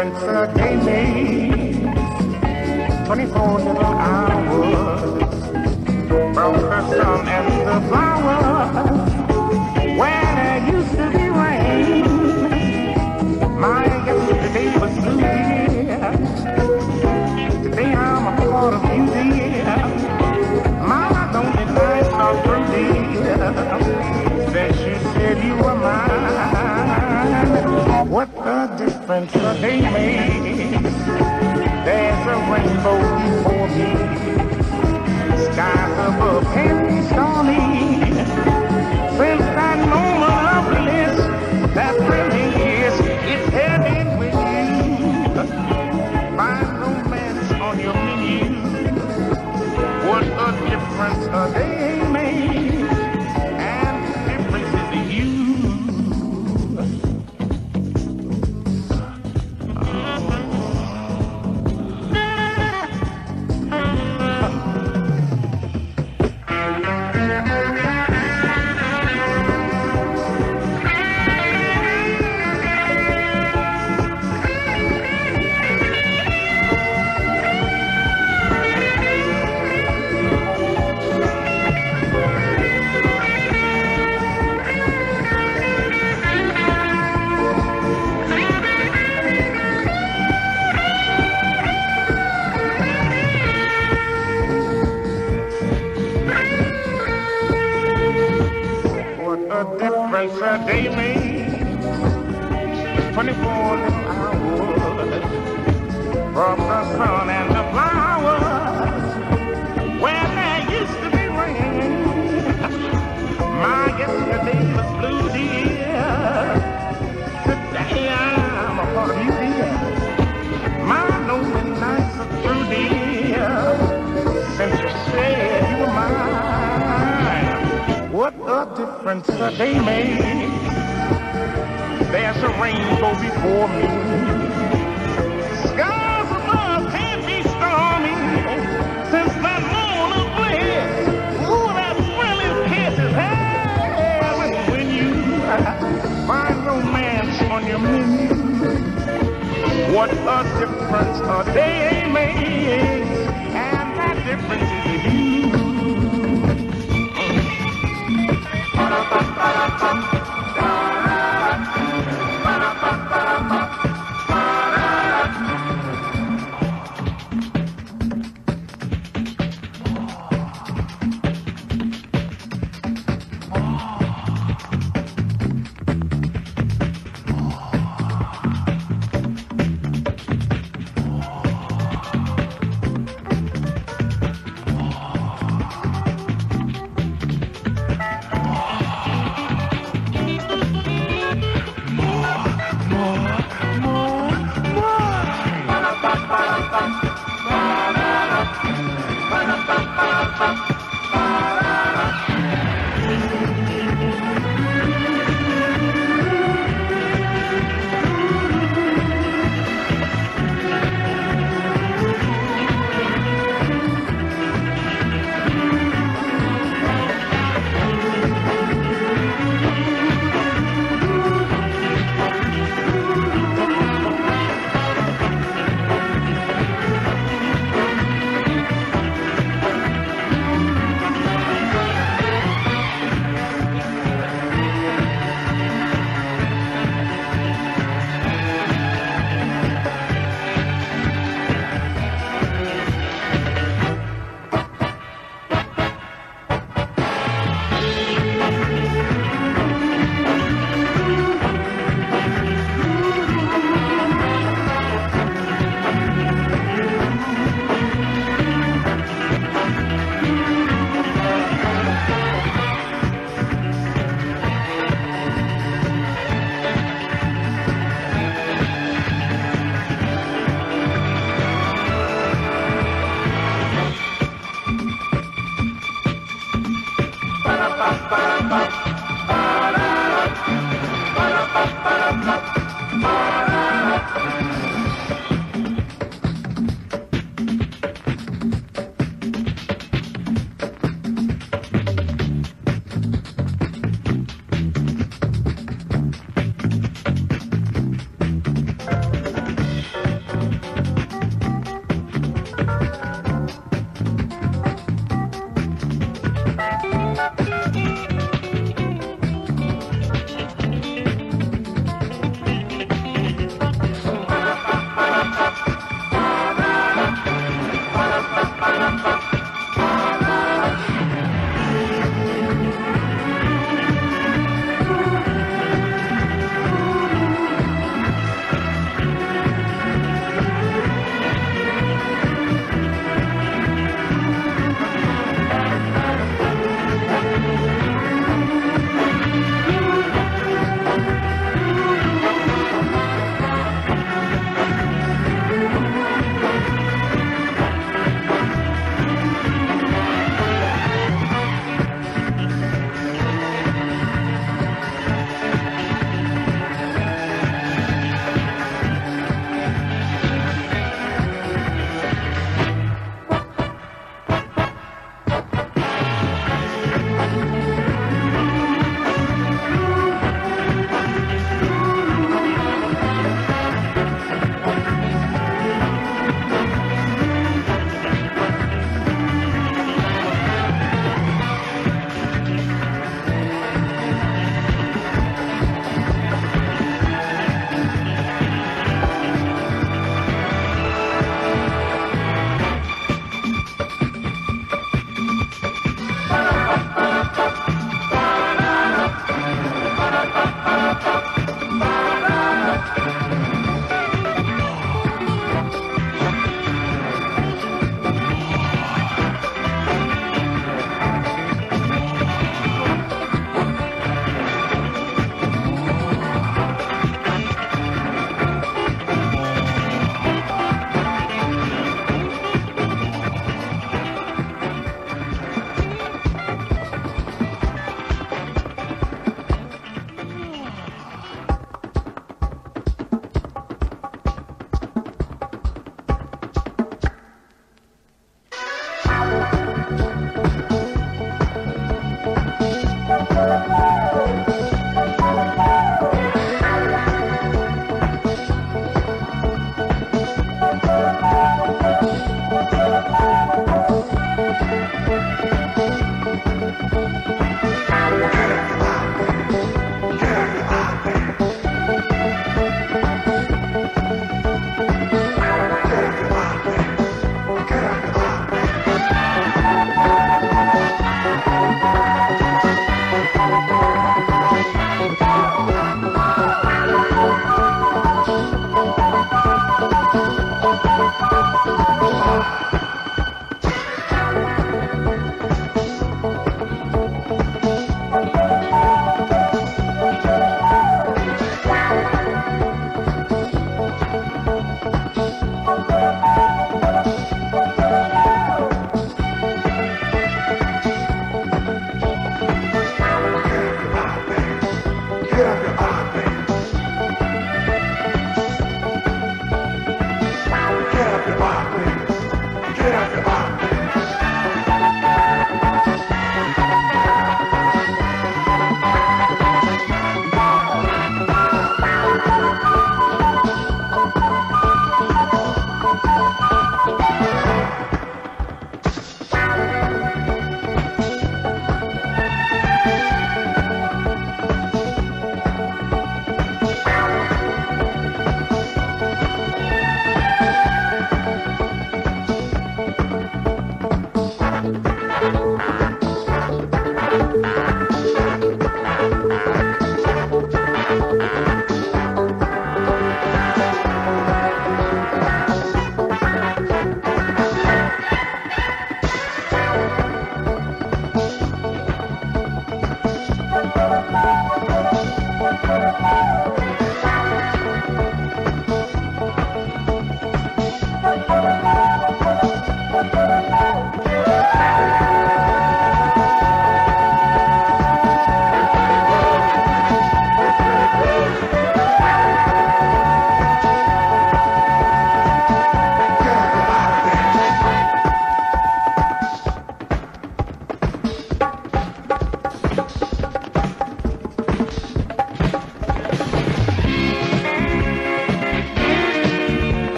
And a day makes. 24 little. Pennsylvania. There's a rainbow for me. Skies above and stormy.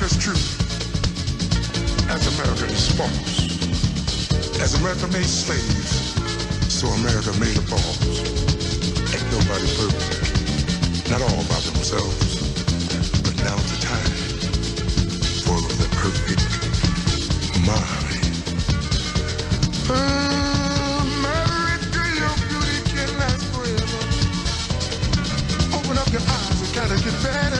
America's truth, as America exposed. As America made slaves, so America made the balls. Ain't nobody perfect, not all by themselves. But now's the time for the perfect mind. Uh, your beauty can last forever. Open up your eyes, you gotta get better.